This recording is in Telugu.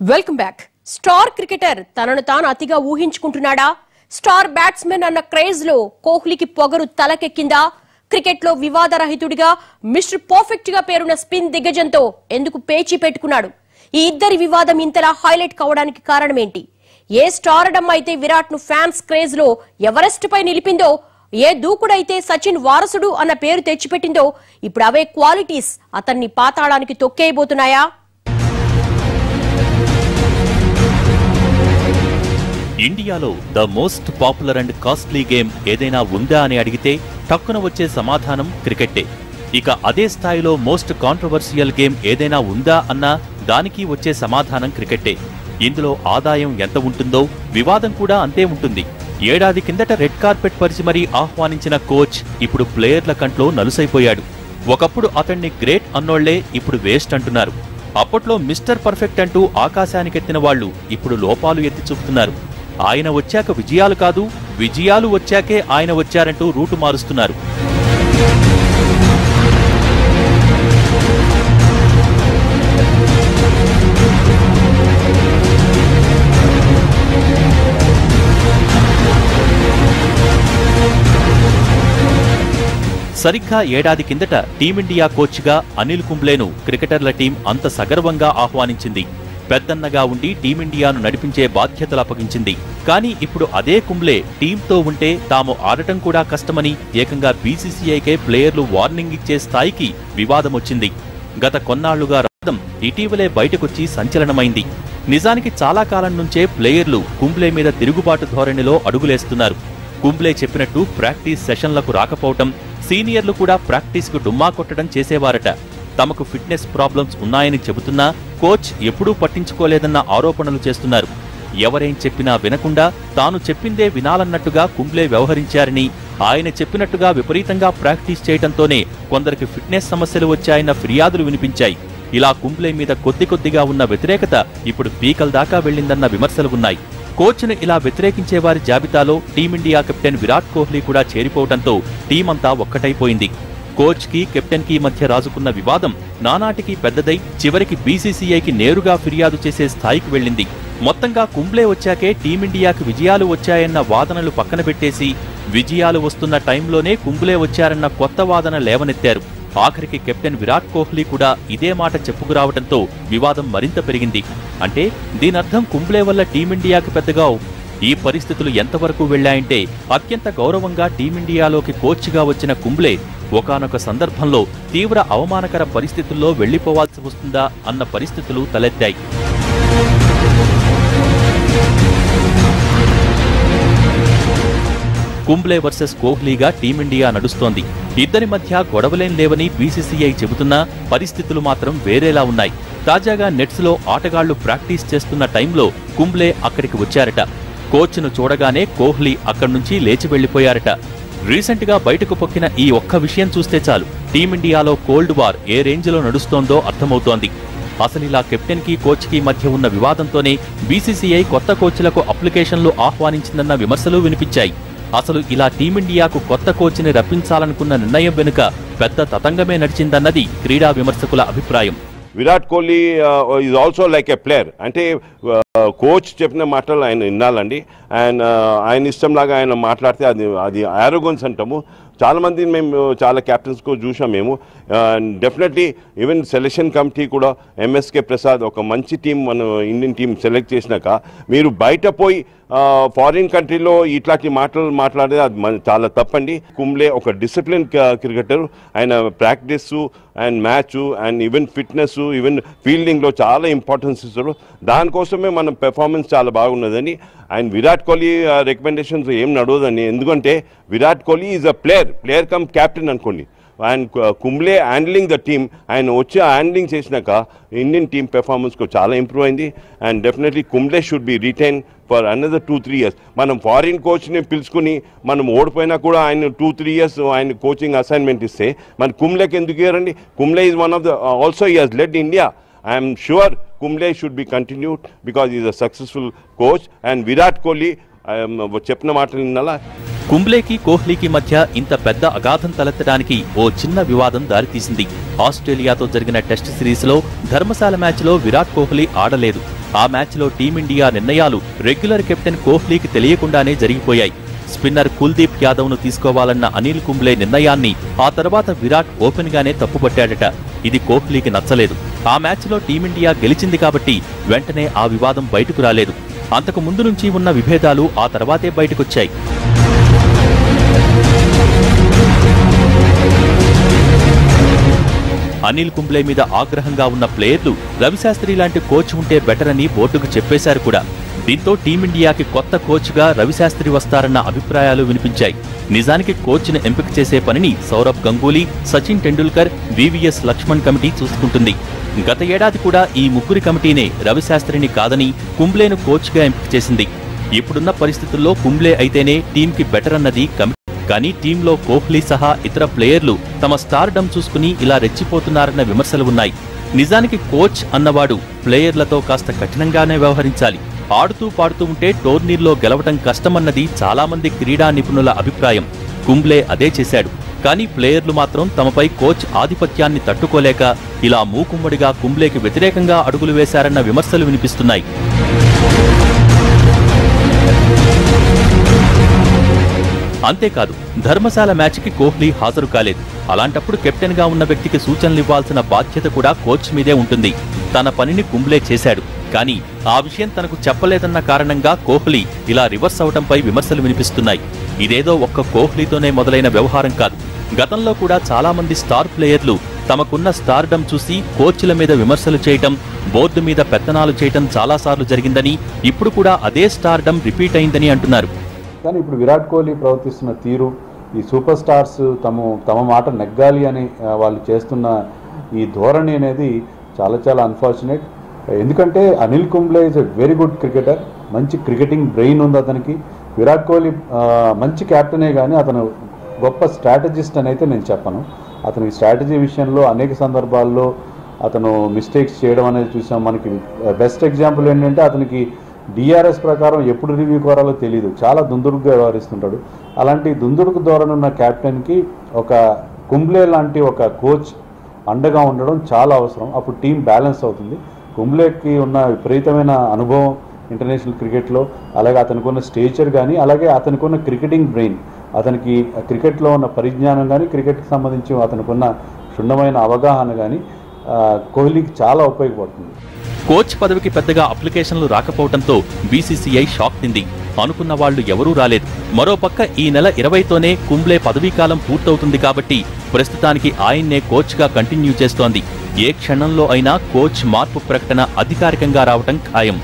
వెల్కమ్ బ్యాక్ స్టార్ క్రికెటర్ తనను తాను అతిగా ఊహించుకుంటున్నాడా? స్టార్ బ్యాట్స్మెన్ అన్న క్రేజ్లో కోహ్లీకి పొగరు తలకెక్కిందా? క్రికెట్లో వివాదరహితుడిగా మిస్టర్ పర్ఫెక్ట్గా పేరున్న స్పిన్ దిగ్గజంతో ఎందుకు పేచీ పెట్టుకున్నాడు? ఈ ఇద్దరి వివాదం ఇంతలా హైలైట్ కావడానికి కారణమేంటి? ఏ స్టారడమ్ అయితే విరాట్ను ఫ్యాన్స్ క్రేజ్లో ఎవరెస్ట్ పై నిలిపిందో ఏ దూకుడైతే సచిన్ వారసుడు అన్న పేరు తెచ్చిపెట్టిందో ఇప్పుడు అవే క్వాలిటీస్ అతన్ని పాతాళానికి తొక్కేయబోతున్నాయా? ఇండియాలో the most popular and costly game ఏదైనా ఉందా అని అడిగితే టక్కున వచ్చే సమాధానం క్రికెట్టే ఇక అదే స్థాయిలో మోస్ట్ కాంట్రవర్సియల్ గేమ్ ఏదైనా ఉందా అన్నా దానికి వచ్చే సమాధానం క్రికెట్టే ఇందులో ఆదాయం ఎంత ఉంటుందో వివాదం కూడా అంతే ఉంటుంది. ఏడాది కిందట రెడ్ కార్పెట్ పరిచి మరీ ఆహ్వానించిన కోచ్ ఇప్పుడు ప్లేయర్ల కంట్లో నలుసైపోయాడు. ఒకప్పుడు అతన్ని గ్రేట్ అన్నోళ్ళే ఇప్పుడు వేస్ట్ అంటున్నారు. అప్పట్లో మిస్టర్ పర్ఫెక్ట్ అంటూ ఆకాశానికెత్తిన వాళ్ళు ఇప్పుడు లోపాలు ఎత్తి చూపుతున్నారు. ఆయన వచ్చాక విజయాలు కాదు విజయాలు వచ్చాకే ఆయన వచ్చారంటూ రూటు మారుస్తున్నారు. సరిగ్గా ఏడాది కిందట టీమిండియా కోచ్గా అనిల్ కుంబ్లేను క్రికెటర్ల టీం అంత సగర్వంగా ఆహ్వానించింది. పెద్దన్నగా ఉండి టీమిండియాను నడిపించే బాధ్యతలు అప్పగించింది. కానీ ఇప్పుడు అదే కుంబ్లే టీంతో ఉంటే తాము ఆడటం కూడా కష్టమని ఏకంగా బీసీసీఐకే ప్లేయర్లు వార్నింగ్ ఇచ్చే స్థాయికి వివాదమొచ్చింది. గత కొన్నాళ్ళుగా రథం ఇటీవలే బయటకొచ్చి సంచలనమైంది. నిజానికి చాలా కాలం నుంచే ప్లేయర్లు కుంబ్లే మీద తిరుగుబాటు ధోరణిలో అడుగులేస్తున్నారు. కుంబ్లే చెప్పినట్టు ప్రాక్టీస్ సెషన్లకు రాకపోవటం సీనియర్లు కూడా ప్రాక్టీస్కు డుమ్మా కొట్టడం చేసేవారట. తమకు ఫిట్నెస్ ప్రాబ్లమ్స్ ఉన్నాయని చెబుతున్నా కోచ్ ఎప్పుడూ పట్టించుకోలేదన్న ఆరోపణలు చేస్తున్నారు. ఎవరేం చెప్పినా వినకుండా తాను చెప్పిందే వినాలన్నట్టుగా కుంబ్లే వ్యవహరించారని ఆయన చెప్పినట్టుగా విపరీతంగా ప్రాక్టీస్ చేయడంతోనే కొందరికి ఫిట్నెస్ సమస్యలు వచ్చాయన్న ఫిర్యాదులు వినిపించాయి. ఇలా కుంబ్లే మీద కొద్ది కొద్దిగా ఉన్న వ్యతిరేకత ఇప్పుడు పీకల దాకా వెళ్ళిందన్న విమర్శలు ఉన్నాయి. కోచ్ను ఇలా వ్యతిరేకించే వారి జాబితాలో టీమిండియా కెప్టెన్ విరాట్ కోహ్లీ కూడా చేరిపోవడంతో టీమంతా ఒక్కటైపోయింది. కోచ్కి కెప్టెన్కి మధ్య రాజుకున్న వివాదం నానాటికి పెద్దదై చివరికి బీసీసీఐకి నేరుగా ఫిర్యాదు చేసే స్థాయికి వెళ్ళింది. మొత్తంగా కుంబ్లే వచ్చాకే టీమిండియాకి విజయాలు వచ్చాయన్న వాదనలు పక్కన పెట్టేసి విజయాలు వస్తున్న టైంలోనే కుంబ్లే వచ్చారన్న కొత్త వాదన లేవనెత్తారు. ఆఖరికి కెప్టెన్ విరాట్ కోహ్లీ కూడా ఇదే మాట చెప్పుకురావడంతో వివాదం మరింత పెరిగింది. అంటే దీనర్థం కుంబ్లే వల్ల టీమిండియాకి పెద్దగా ఈ పరిస్థితులు ఎంతవరకు వెళ్ళాయంటే అత్యంత గౌరవంగా టీమిండియాలోకి కోచ్గా వచ్చిన కుంబ్లే ఒకానొక సందర్భంలో తీవ్ర అవమానకర పరిస్థితుల్లో వెళ్ళిపోవాల్సి వస్తుందా అన్న పరిస్థితులు తలెత్తాయి. కుంబ్లే వర్సెస్ కోహ్లీగా టీమిండియా నడుస్తోంది. ఇద్దరి మధ్య గొడవలేం లేవని బీసీసీఐ చెబుతున్నా పరిస్థితులు మాత్రం వేరేలా ఉన్నాయి. తాజాగా నెట్స్లో ఆటగాళ్ళు ప్రాక్టీస్ చేస్తున్న టైంలో కుంబ్లే అక్కడికి వచ్చారట. కోచ్ను చూడగానే కోహ్లీ అక్కడి నుంచి లేచి వెళ్ళిపోయారట రీసెంట్గా బయటకు పొక్కిన ఈ ఒక్క విషయం చూస్తే చాలు. టీమిండియాలో కోల్డ్ వార్ ఏ రేంజ్లో నడుస్తోందో అర్థమవుతోంది. అసలు ఇలా కెప్టెన్కి మధ్య ఉన్న వివాదంతోనే బీసీసీఐ కొత్త కోచ్లకు అప్లికేషన్లు ఆహ్వానించిందన్న విమర్శలు వినిపించాయి. అసలు ఇలా టీమిండియాకు కొత్త కోచ్ని రప్పించాలనుకున్న నిర్ణయం వెనుక పెద్ద తతంగమే నడిచిందన్నది క్రీడా విమర్శకుల అభిప్రాయం. Virat Kohli is also like a player అంటే uh, కోచ్ చెప్పిన మాటలు ఆయన వినాలండి అండ్ ఆయన ఇష్టంలాగా ఆయన మాట్లాడితే అది అది ఆరోగన్స్ అంటాము. చాలామంది మేము చాలా క్యాప్టెన్స్కు చూసాం మేము. డెఫినెట్లీ ఈవెన్ సెలెక్షన్ కమిటీ కూడా ఎంఎస్కే ప్రసాద్ ఒక మంచి టీం మన ఇండియన్ టీం సెలెక్ట్ చేసినాక మీరు బయట పోయి ఫారిన్ కంట్రీలో ఇట్లాంటి మాటలు మాట్లాడేది అది చాలా తప్పండి. కుంబ్లే ఒక డిసిప్లిన్ క్రికెటర్ ఆయన practice and match and even fitness even ఫీల్డింగ్లో చాలా ఇంపార్టెన్స్ ఇస్తారు దానికోసమే మనం పెర్ఫార్మెన్స్ చాలా బాగున్నదని అండ్ విరాట్ కోహ్లీ రికమెండేషన్స్ ఏం నడవదని ఎందుకంటే Virat Kohli is a player player cum captain అనుకోండి. And Kumble handling the team ఆయన వచ్చి హ్యాండ్లింగ్ చేసినాక ఇండియన్ టీమ్ పెర్ఫార్మెన్స్కు చాలా ఇంప్రూవ్ అయింది. And definitely Kumble should be retain for another two three years మనం ఫారిన్ కోచ్ని పిలుచుకుని మనం ఓడిపోయినా కూడా ఆయన టూ త్రీ ఇయర్స్ ఆయన కోచింగ్ అసైన్మెంట్ ఇస్తే మన కుంబ్లేకి ఎందుకు ఇయ్యారండి? Kumble is one of the also ఈ he's led India I'm sure Kumble should be continued because is a successful coach and Virat Kohli చెప్పిన మాటలు నిన్నలా కుంబ్లేకి కోహ్లీకి మధ్య ఇంత పెద్ద అగాధం తలెత్తడానికి ఓ చిన్న వివాదం దారితీసింది. ఆస్ట్రేలియాతో జరిగిన టెస్ట్ సిరీస్లో ధర్మశాల మ్యాచ్లో విరాట్ కోహ్లీ ఆడలేదు. ఆ మ్యాచ్లో టీమిండియా నిర్ణయాలు రెగ్యులర్ కెప్టెన్ కోహ్లీకి తెలియకుండానే జరిగిపోయాయి. స్పిన్నర్ కుల్దీప్ యాదవ్ను తీసుకోవాలన్న అనిల్ కుంబ్లే నిర్ణయాన్ని ఆ తర్వాత విరాట్ ఓపెన్గానే తప్పుపట్టాడట. ఇది కోహ్లీకి నచ్చలేదు. ఆ మ్యాచ్లో టీమిండియా గెలిచింది కాబట్టి వెంటనే ఆ వివాదం బయటకు రాలేదు. అంతకు ముందు నుంచి ఉన్న విభేదాలు ఆ తర్వాతే బయటకొచ్చాయి. అనిల్ కుంబ్లే మీద ఆగ్రహంగా ఉన్న ప్లేయర్లు రవిశాస్త్రి లాంటి కోచ్ ఉంటే బెటర్ అని బోర్డుకు చెప్పేశారు కూడా. దీంతో టీమిండియాకి కొత్త కోచ్గా రవిశాస్త్రి వస్తారన్న అభిప్రాయాలు వినిపించాయి. నిజానికి కోచ్ను ఎంపిక చేసే పనిని సౌరభ్ గంగూలీ సచిన్ టెండూల్కర్ వివిఎస్ లక్ష్మణ్ కమిటీ చూసుకుంటుంది. గత ఏడాది కూడా ఈ ముగ్గురి కమిటీనే రవిశాస్త్రిని కాదని కుంబ్లేను కోచ్గా ఎంపిక చేసింది. ఇప్పుడున్న పరిస్థితుల్లో కుంబ్లే అయితేనే టీంకి బెటర్ అన్నది కమిటీ కానీ టీంలో కోహ్లీ సహా ఇతర ప్లేయర్లు తమ స్టార్డమ్ చూసుకుని ఇలా రెచ్చిపోతున్నారన్న విమర్శలు ఉన్నాయి. నిజానికి కోచ్ అన్నవాడు ప్లేయర్లతో కాస్త కఠినంగానే వ్యవహరించాలి. ఆడుతూ పాడుతూ ఉంటే టోర్నీల్లో గెలవటం కష్టమన్నది చాలామంది క్రీడా నిపుణుల అభిప్రాయం. కుంబ్లే అదే చేశాడు. కానీ ప్లేయర్లు మాత్రం తమపై కోచ్ ఆధిపత్యాన్ని తట్టుకోలేక ఇలా మూకుమ్మడిగా కుంబ్లేకి వ్యతిరేకంగా అడుగులు వేశారన్న విమర్శలు వినిపిస్తున్నాయి. అంతేకాదు ధర్మశాల మ్యాచ్కి కోహ్లీ హాజరు కాలేదు. అలాంటప్పుడు కెప్టెన్గా ఉన్న వ్యక్తికి సూచనలు ఇవ్వాల్సిన బాధ్యత కూడా కోచ్ మీదే ఉంటుంది. తన పనిని కుంబ్లే చేశాడు. కానీ ఆ విషయం తనకు చెప్పలేదన్న కారణంగా కోహ్లీ ఇలా రివర్స్ అవటంపై విమర్శలు వినిపిస్తున్నాయి. ఇదేదో ఒక్క కోహ్లీతోనే మొదలైన వ్యవహారం కాదు. గతంలో కూడా చాలామంది స్టార్ ప్లేయర్లు తమకున్న స్టార్డమ్ చూసి కోచ్ల మీద విమర్శలు చేయటం బోర్డు మీద పెత్తనాలు చేయటం చాలాసార్లు జరిగిందని ఇప్పుడు కూడా అదే స్టార్డమ్ రిపీట్ అయిందని అంటున్నారు. కానీ ఇప్పుడు విరాట్ కోహ్లీ ప్రవర్తిస్తున్న తీరు ఈ సూపర్ స్టార్స్ తమ తమ మాట నెగ్గాలి అని వాళ్ళు చేస్తున్న ఈ ధోరణి అనేది చాలా చాలా అన్ఫార్చునేట్ ఎందుకంటే Anil Kumble is a very good cricketer మంచి క్రికెటింగ్ బ్రెయిన్ ఉంది అతనికి. విరాట్ కోహ్లీ మంచి క్యాప్టెనే కానీ అతను గొప్ప స్ట్రాటజిస్ట్ అని అయితే నేను చెప్పను. అతని స్ట్రాటజీ విషయంలో అనేక సందర్భాల్లో అతను మిస్టేక్స్ చేయడం అనేది చూసాం. మనకి బెస్ట్ ఎగ్జాంపుల్ ఏంటంటే అతనికి డిఆర్ఎస్ ప్రకారం ఎప్పుడు రివ్యూ కోరాలో తెలియదు చాలా దుందుడుగా వ్యవహరిస్తుంటాడు. అలాంటి దుందుడుకు ధోరణున్న ఉన్న క్యాప్టెన్కి ఒక కుంబ్లే లాంటి ఒక కోచ్ అండగా ఉండడం చాలా అవసరం. అప్పుడు టీం బ్యాలెన్స్ అవుతుంది. కుంబ్లేకి ఉన్న విపరీతమైన అనుభవం ఇంటర్నేషనల్ క్రికెట్లో అలాగే అతనికి ఉన్న స్టేచర్ కానీ అలాగే అతనికి ఉన్న క్రికెటింగ్ బ్రెయిన్ అతనికి క్రికెట్లో ఉన్న పరిజ్ఞానం కానీ క్రికెట్కి సంబంధించి అతనికి ఉన్న క్షుణ్ణమైన అవగాహన కానీ కోహ్లీకి చాలా ఉపయోగపడుతుంది. కోచ్ పదవికి పెద్దగా అప్లికేషన్లు రాకపోవడంతో బీసీసీఐ షాక్ తింది. అనుకున్న వాళ్ళు ఎవరూ రాలేదు. మరోపక్క ఈ నెల ఇరవైతోనే కుంబ్లే పదవీకాలం పూర్తవుతుంది కాబట్టి ప్రస్తుతానికి ఆయన్నే కోచ్గా కంటిన్యూ చేస్తోంది. ఏ క్షణంలో అయినా కోచ్ మార్పు ప్రకటన అధికారికంగా రావటం ఖాయం.